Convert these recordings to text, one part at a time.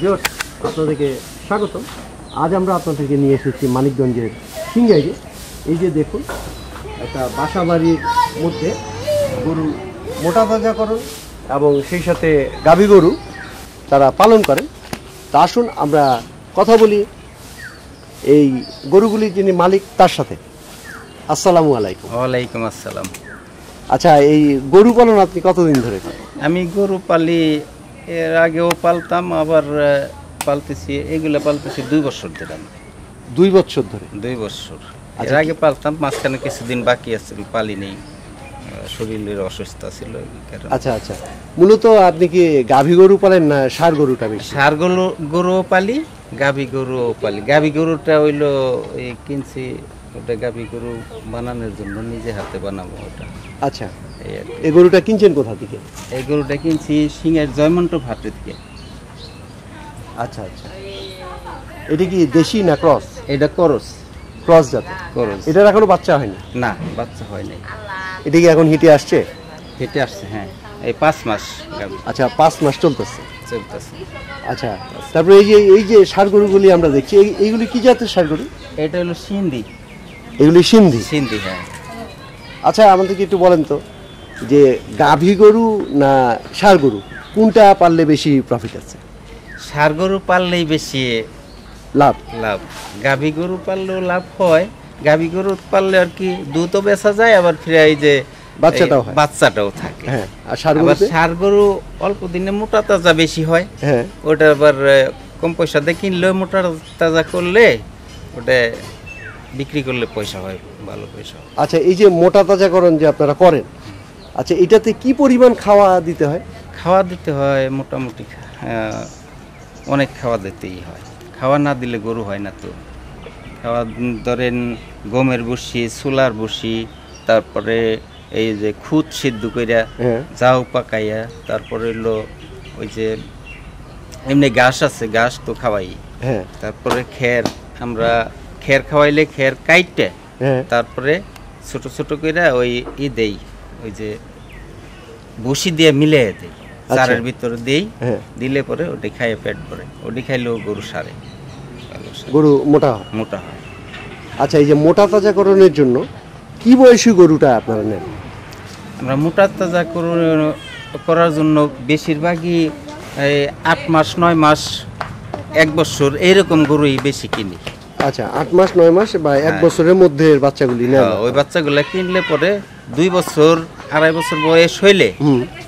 Viewers আপনাদেরকে স্বাগত আজ আমরা আপনাদেরকে নিয়ে এসেছি মানিকগঞ্জের সিংগাইরে এই যে দেখুন একটা বাসা বাড়ির মধ্যে গরু মোটা তাজাকরণ এবং সেই সাথে গাভী গরু তারা পালন করেন। তা আসুন আমরা কথা বলি এই গরুগুলি যিনি মালিক তার সাথে। আসসালামু আলাইকুম। ওয়ালাইকুম আসসালাম। আচ্ছা এই গরু পালন আপনি কতদিন ধরে আমি গরু পালি এর আগেও পালতাম আবার পালতেছি এগুলো পালতেছি দুই বছর ধরে আমি। দুই বছর ধরে? দুই বছর। এর আগে পালতাম মাঝখানে কিছুদিন বাকি আছে পালি নেই। শরীরের অসুস্থ ছিল আচ্ছা আচ্ছা। মূলত আপনি কি গাভী গরু পালেন না সার গরুটা বেশি? ষাঁড় গরু গরুও পালি গাভী গরুও পালি। গাভী গরুটা হইল এই কিনছি ওটা গাভী গরু বানানোর জন্য নিজে হাতে বানাবো ওটা। আচ্ছা। এই গরুটা কিনছেন কোথা থেকে? এই গরুটা কিনছি সিংহের জয়মন্ট ভাটে থেকে। আচ্ছা আচ্ছা। এটা কি দেশি না ক্রস? এটা করস। ক্রস জাতের? করস। এটার এখনও বাচ্চা হয়নি? না বাচ্চা হয় নাই। এটা কি এখন হিটে আসছে? হেঁটে আসছে হ্যাঁ। এই পাঁচ মাস আচ্ছা পাঁচ মাস চলতেছে। চলতেছে। আচ্ছা তারপরে এই যে এই যে সার গরুগুলি আমরা দেখছি এই- এইগুলি কি জাতের সার গরু? এটা হলো সিন্ধি। এগুলি সিন্ধি? সিন্ধি হ্যাঁ। আচ্ছা আমাদেরকে একটু বলেন তো। যে গাভী গরু না সার গরু কোনটা পারলে বেশি প্রফিট আছে? ষাড় গরু পাললেই বেশি লাভ? লাভ। গাভী গরু পাললেও লাভ হয় গাভী গরু পাললে আর কি দুধও বেচা যায় আবার ফিরে এই যে বাচ্চাটাও হয়। বাচ্চাটাও থাকে। হ্যাঁ আর সার গরু অল্প দিনে মোটা তাজা বেশি হয়। হ্যাঁ। ওটা আবার কম পয়সা দিয়ে কিনলেও মোটা তাজা করলে ওটা বিক্রি করলে পয়সা হয় ভালো পয়সা। আচ্ছা এই যে মোটা তাজা তাজাকরণ যে আপনারা করেন আচ্ছা এটাতে কি পরিমাণ খাওয়া দিতে হয়? খাওয়া দিতে হয় মোটামুটি অনেক খাওয়া দিতেই হয়। খাওয়া না দিলে গরু হয় না তো। খাওয়া ধরেন গমের বসি সোলার বসি তারপরে এই যে খুদ সিদ্ধ কইরা হ্যাঁ। যাও পাকাইয়া তারপরে হলো ওই যে এমনি ঘাস আছে ঘাস তো খাওয়াই। হ্যাঁ। তারপরে খের আমরা খের খাওয়াইলে খের কাইটে হ্যাঁ। তারপরে ছোট ছোট কইরা ওই ই দেই। ওই যে বসি দিয়ে মিলে দেই চারের ভিতরে দেই হ্যাঁ। দিলে পরে ওটি খাইয়ে পেট ভরে। ওটি খাইলেও গরু সারে। গরু মোটা হয়? মোটা হয়। আচ্ছা এই যে মোটা তাজাকরণের জন্য কি বয়সী গরুটা আপনারা নেন? আমরা মোটা তাজা করু- করার জন্য বেশিরভাগই আট মাস নয় মাস এক বছর এইরকম গরুই বেশি কিনি। আচ্ছা আট মাস নয় মাস বা এক হ্যাঁ। বছরের মধ্যে বাচ্চাগুলি নেন। হ্যাঁ, ওই বাচ্চাগুলা কিনলে পরে দুই বছর আড়াই বছর বয়স হইলে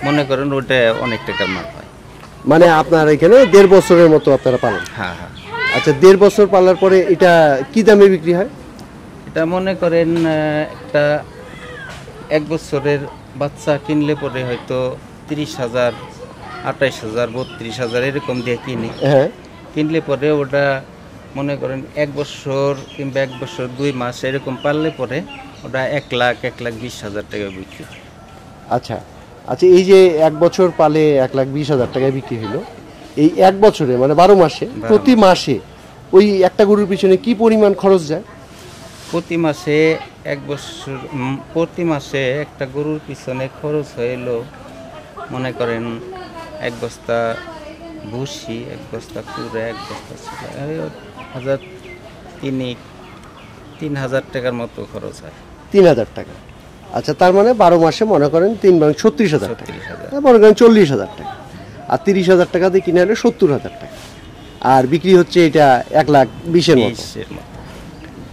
মনে করেন ওটা অনেক টাকার মাল হয়। মানে আপনার এখানে দেড় বছরের মতো আপনারা পালন? হ্যাঁ হ্যাঁ। আচ্ছা দেড় বছর পালার পরে এটা কি দামে বিক্রি হয়? এটা মনে করেন একটা এক বছরের বাচ্চা কিনলে পরে হয়তো তিরিশ হাজার আঠাইশ হাজার বত্রিশ হাজার এরকম দিয়ে কিনি। হ্যাঁ। কিনলে পরে ওটা মনে করেন এক বছর কিংবা এক বছর দুই মাস এরকম পারলে পরে ওটা এক লাখ এক লাখ বিশ হাজার টাকা বিক্রি। হয়। আচ্ছা আচ্ছা এই যে এক বছর পালে এক লাখ বিশ হাজার টাকায় বিক্রি হলো এই এক বছরে মানে বারো মাসে প্রতি মাসে। ওই একটা গরুর পিছনে কি পরিমাণ খরচ যায়? প্রতি মাসে এক বছর প্রতি মাসে একটা গরুর পিছনে খরচ হইল মনে করেন এক বস্তা ভুসি এক বস্তা কুড়ে এক বস্তা হাজার তিনিক তিন হাজার টাকার মতো খরচ হয়। তিন হাজার টাকা। আচ্ছা তার মানে বারো মাসে মনে করেন তিন বাং ছত্রিশ হাজার টাকা। হ্যাঁ, মনে করেন চল্লিশ হাজার টাকা। আর তিরিশ হাজার টাকা দিয়ে কিনে হলে সত্তর হাজার টাকা। আর বিক্রি হচ্ছে এটা এক লাখ বিশের মতো।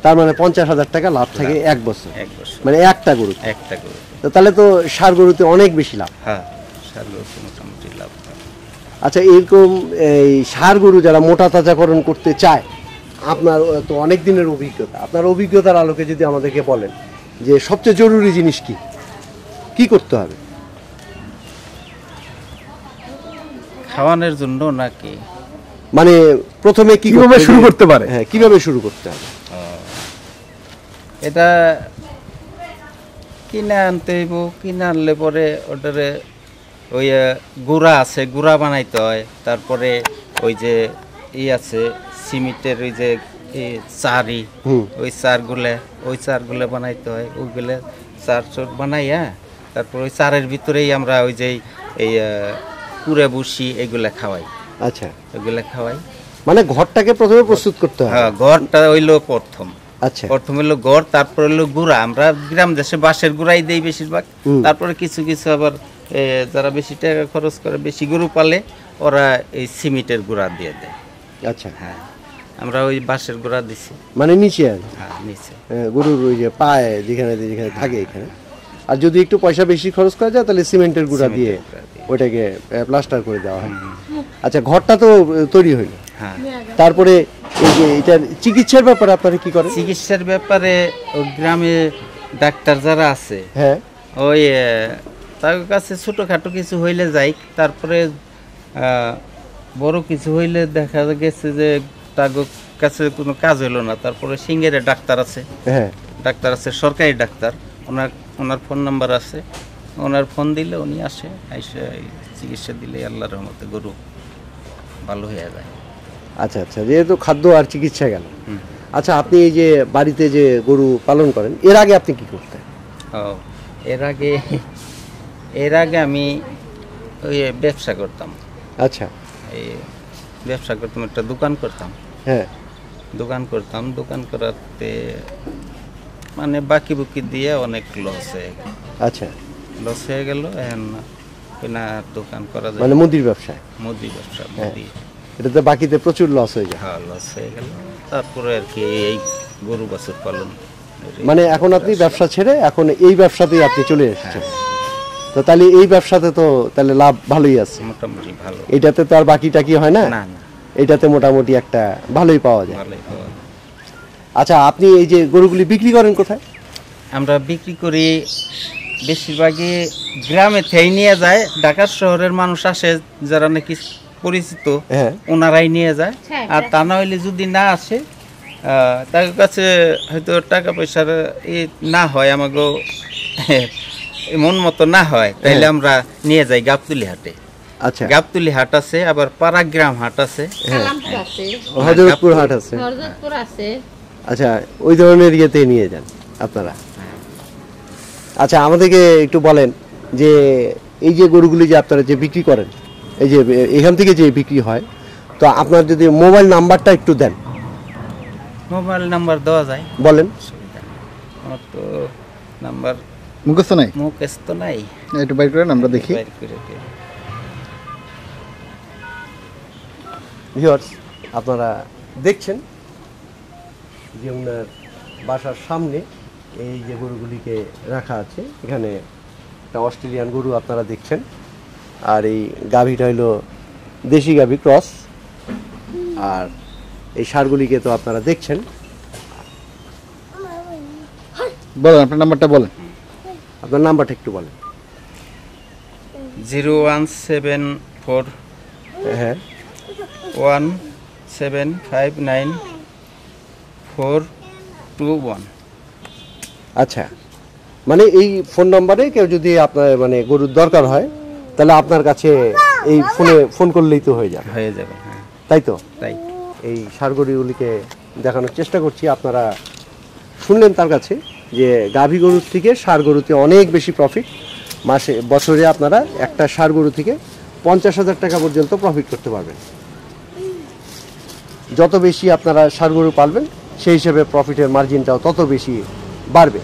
তার মানে পঞ্চাশ হাজার টাকা লাভ থাকে এক বছর। এক বছর। মানে একটা গরু একটা গরু তো তাহলে তো সার গরুতে অনেক বেশি লাভ। হ্যাঁ সার গরুতে মোটামুটি লাভ আচ্ছা এরকম এই সার গরু যারা মোটা তাজাকরণ করতে চায় আপনার তো অনেক দিনের অভিজ্ঞতা। আপনার অভিজ্ঞতার আলোকে যদি আমাদেরকে বলেন যে সবচেয়ে জরুরি জিনিস কি? কি করতে হবে? খাওয়ানোর জন্য নাকি? মানে প্রথমে কি কীভাবে শুরু করতে পারে? হ্যাঁ কীভাবে শুরু করতে হবে? এটা কিনে আনতে হইব কিনে আনলে পরে ওটারে ওই গুঁড়া আছে গুঁড়া বানাইতে হয়। তারপরে ওই যে ই আছে সিমেন্টের ওই যে চারি ওই চারগুলো ওই চারগুলো বানাইতে হয় ওইগুলো চার চোট বানাইয়া তারপর ওই চারের ভিতরেই আমরা ওই যে এই কুড়ে বসি এগুলা খাওয়াই। আচ্ছা। ওগুলা খাওয়াই। মানে ঘরটাকে প্রথমে প্রস্তুত করতে হয়? হ্যাঁ ঘরটা হইল প্রথম। আচ্ছা। প্রথম হলো গড় তারপর হলো গুড়া। আমরা গ্রাম দেশে বাঁশের গুড়াই দেই বেশিরভাগ। তারপরে কিছু কিছু আবার যারা বেশি টাকা খরচ করে বেশি গরু পালে ওরা এই সিমেন্টের গুড়া দিয়ে দেয়। আচ্ছা। হ্যাঁ। আমরা ওই বাঁশের গোড়া দিছি। মানে নিচে আর? হ্যাঁ নিচে। গরুর ওই যে পায়ে যেখানে যেখানে থাকে এখানে। আর যদি একটু পয়সা বেশি খরচ করা যায় তাহলে সিমেন্টের গুঁড়া দিয়ে ওইটাকে প্লাস্টার করে দেওয়া হয়। আচ্ছা ঘরটা তো তৈরি হইল। হ্যাঁ। তারপরে এই যে এটার চিকিৎসার ব্যাপারে আপনারা কি করেন? চিকিৎসার ব্যাপারে গ্রামে ডাক্তার যারা আছে হ্যাঁ। ওই তার কাছে ছোটোখাটো কিছু হইলে যাই। তারপরে বড় কিছু হইলে দেখা গেছে যে তার কাছে কোনো কাজ হইল না তারপরে সিঙ্গেরে ডাক্তার আছে। হ্যাঁ। ডাক্তার আছে সরকারি ডাক্তার। ওনার ওনার ফোন নাম্বার আছে। ওনার ফোন দিলে উনি আসে এসে চিকিৎসা দিলে আল্লাহর রহমতে গরু ভালো হয়ে যায়। আচ্ছা আচ্ছা যেহেতু খাদ্য আর চিকিৎসা গেল। আচ্ছা আপনি এই যে বাড়িতে যে গরু পালন করেন এর আগে আপনি কি করতেন? ও এর আগে এর আগে আমি ওই ব্যবসা করতাম। আচ্ছা। এই ব্যবসা করতাম একটা দোকান করতাম। হ্যাঁ। দোকান করতাম। দোকান করাতে মানে বাকি বুকি দিয়ে অনেক লস হয়ে গেল। আচ্ছা। লস হয়ে গেল এখন কিনা দোকান করা যায়। মানে মুদির ব্যবসায় মুদির ব্যবসা হ্যাঁ। মুদি। এটাতে বাকিতে প্রচুর লস হয়ে যায়। হ্যাঁ লস হয়ে গেল। তারপরে আর কি এই গরু বাছুর পালন মানে এখন আপনি ব্যবসা ছেড়ে এখন এই ব্যবসাতেই আপনি চলে এসেছেন। তো তাহলে এই ব্যবসাতে তো তাহলে লাভ ভালোই আছে। মোটামুটি ভালো। এটাতে তো আর বাকি টাকি হয় না? না না। এটাতে মোটামুটি একটা ভালোই পাওয়া যায়। আচ্ছা আপনি এই যে গরুগুলি বিক্রি করেন কোথায়? আমরা বিক্রি করি বেশিরভাগই গ্রামে থেকে নিয়ে যায় ঢাকা শহরের মানুষ আসে যারা নাকি পরিচিত হ্যাঁ। ওনারাই নিয়ে যায়। আর তা না হইলে যদি না আসে তার কাছে হয়তো টাকা পয়সার ই না হয় আমাকে মন মতো না হয় তাইলে হ্যাঁ। আমরা নিয়ে যাই গাবতুলি হাটে। আচ্ছা। গাবতুলি হাট আছে আবার পারাগ্রাম হাট আছে। হজরতপুর হাট আছে। হরজতপুর আছে। আচ্ছা ওই ধরনের ইয়েতে নিয়ে যান আপনারা। আচ্ছা আমাদেরকে একটু বলেন যে এই যে গরুগুলি যে আপনারা যে বিক্রি করেন এই যে এখান থেকে যে বিক্রি হয় তো আপনার যদি মোবাইল নাম্বারটা একটু দেন। মোবাইল নাম্বার দেওয়া যায়। বলেন। আমার তো নাম্বার মুখস্থ নাই? তো নাই। একটু বাইর করেন আমরা দেখি। বাইর করে ভিউয়ার্স আপনারা দেখছেন যে ওনার বাসার সামনে এই যে গরুগুলিকে রাখা আছে এখানে একটা অস্ট্রেলিয়ান গরু আপনারা দেখছেন। আর এই গাভীটা হইল দেশি গাভী ক্রস। আর এই সারগুলিকে তো আপনারা দেখছেন। বলেন আপনার নাম্বারটা বলেন। আপনার নাম্বারটা একটু বলেন। জিরো ওয়ান সেভেন ফোর হ্যাঁ। One seven five nine four two one আচ্ছা মানে এই ফোন নম্বরে কেউ যদি আপনার মানে গরুর দরকার হয় তাহলে আপনার কাছে এই ফোনে ফোন করলেই তো হয়ে যাবে। হয়ে যাবে হ্যাঁ। তাই তো? তাই। এই সারগরুগুলিকে দেখানোর চেষ্টা করছি। আপনারা শুনলেন তার কাছে যে গাভী গরুর থেকে সার গরুতে অনেক বেশি প্রফিট মাসে বছরে আপনারা একটা সার গরু থেকে পঞ্চাশ হাজার টাকা পর্যন্ত প্রফিট করতে পারবেন। যত বেশি আপনারা সার গরু পালবেন সেই হিসেবে প্রফিটের মার্জিনটাও তত বেশি বাড়বে।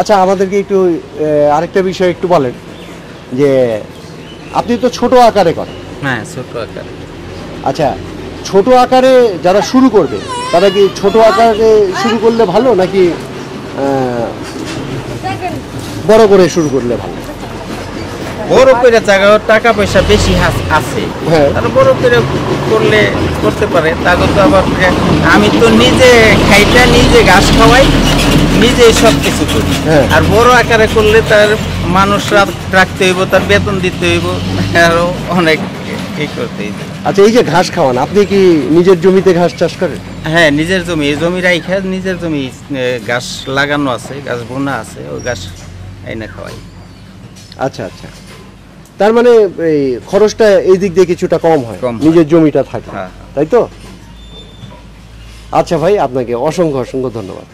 আচ্ছা আমাদেরকে একটু আরেকটা বিষয় একটু বলেন যে আপনি তো ছোট আকারে করেন। হ্যাঁ ছোট আকার। আচ্ছা ছোট আকারে যারা শুরু করবে তারা কি ছোট আকারে শুরু করলে ভালো নাকি বড় করে শুরু করলে ভালো? বড় করে জায়গা টাকা পয়সা বেশি আছে। হ্যাঁ। আর বড় করে করলে করতে পারে তাকে তো আবার আমি তো নিজে খাইটা নিজে ঘাস খাওয়াই নিজে সব কিছু করি। হ্যাঁ। আর বড় আকারে করলে তার মানুষ রাখ- রাখতে হইব তার বেতন দিতে হইব আরও অনেক এই করতে আচ্ছা এই যে ঘাস খাওয়ান আপনি কি নিজের জমিতে ঘাস চাষ করেন? হ্যাঁ নিজের জমি এই জমি রাইখা নিজের জমি গাছ লাগানো আছে গাছ বোনা আছে ওই গাছ এনে খাওয়াই। আচ্ছা আচ্ছা। তার মানে এই খরচটা এই দিক দিয়ে কিছুটা কম হয় নিজের জমিটা থাকে হ্যাঁ। তাই তো? আচ্ছা ভাই আপনাকে অসংখ্য অসংখ্য ধন্যবাদ।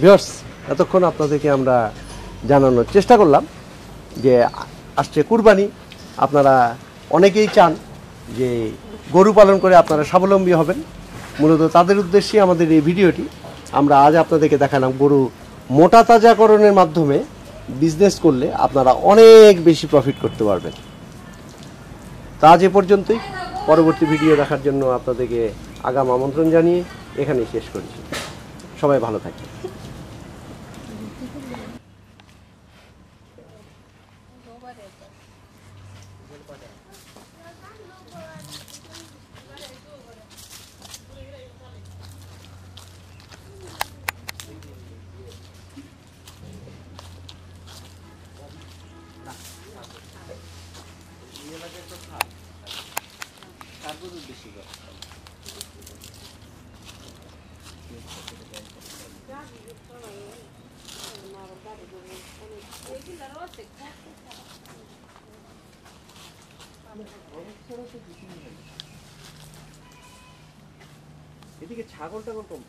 ভিউয়ার্স এতক্ষণ আপনাদেরকে আমরা জানানোর চেষ্টা করলাম যে আসছে কুরবানি। আপনারা অনেকেই চান যে গরু পালন করে আপনারা স্বাবলম্বী হবেন। মূলত তাদের উদ্দেশ্যে আমাদের এই ভিডিওটি। আমরা আজ আপনাদেরকে দেখালাম গরু মোটা তাজাকরণের মাধ্যমে বিজনেস করলে আপনারা অনেক বেশি প্রফিট করতে পারবেন। তা যে পর্যন্তই। পরবর্তী ভিডিও দেখার জন্য আপনাদেরকে আগাম আমন্ত্রণ জানিয়ে এখানেই শেষ করছি। সবাই ভালো থাকবেন। এদিকে ছাগল টাগল কম